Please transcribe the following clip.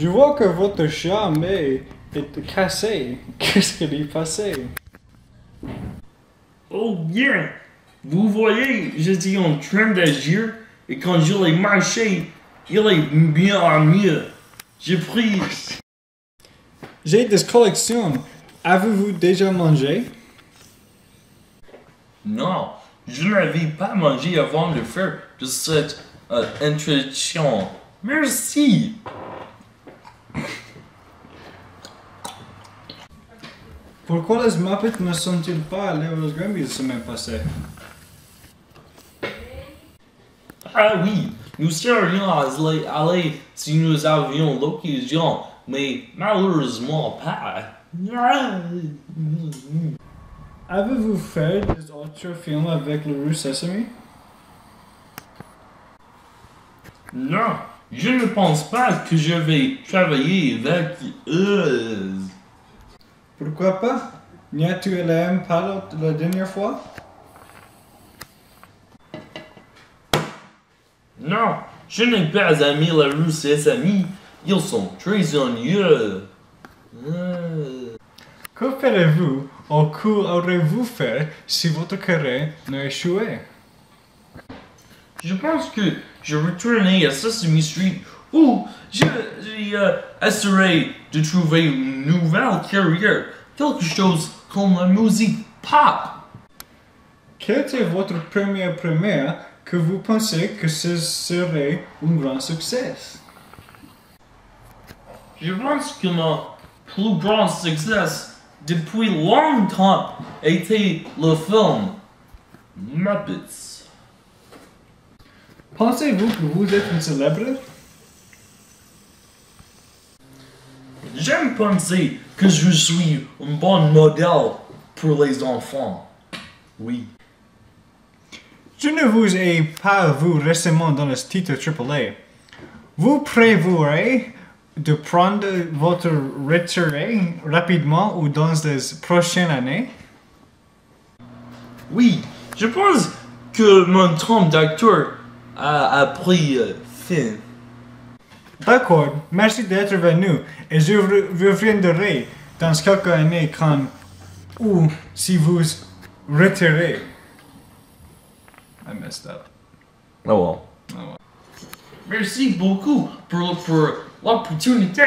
Je vois que votre chat mais est cassé. Qu'est-ce qu'il est passé? Oh bien! Vous voyez, j'étais en train d'agir et quand je l'ai marché, il est mieux en mieux. J'ai pris. J'ai des collections. Avez-vous déjà mangé? Non, je n'avais pas mangé avant de faire de cette euh, introduction. Merci! Pourquoi les Muppets ne sont-ils pas allés aux Grammys la semaine passée? Ah oui, nous serions allés, si nous avions l'occasion, mais malheureusement pas. Avez-vous fait des autres films avec le rue Sesame? Non, je ne pense pas que je vais travailler avec eux. Pourquoi pas? N'y as-tu aimé pas l'autre- la dernière fois? Non, je n'ai pas aimé la rue Sesame. Ils sont très ennuyeux. Euh, Que ferez-vous? Ou que aurez-vous fait si votre carré n'a échoué? Je pense que je retournerai à Sesame Street je, je euh, essaierai de trouver une nouvelle carrière, quelque chose comme la musique pop. Quelle était votre première première que vous pensez que ce serait un grand succès? Je pense que mon plus grand succès depuis longtemps était le film Muppets. Pensez-vous que vous êtes une célèbre? J'aime penser que je suis un bon modèle pour les enfants. Oui. Je ne vous ai pas vu récemment dans le titre AAA. Vous prévoirez de prendre votre retraite rapidement ou dans les prochaines années? Oui, je pense que mon temps d'acteur a, a pris euh, fin. D'accord, merci d'être venu et je re- reviendrai dans quelques années quand ou si vous retirez. I messed up. Oh well. Oh well. Merci beaucoup pour, pour l'opportunité.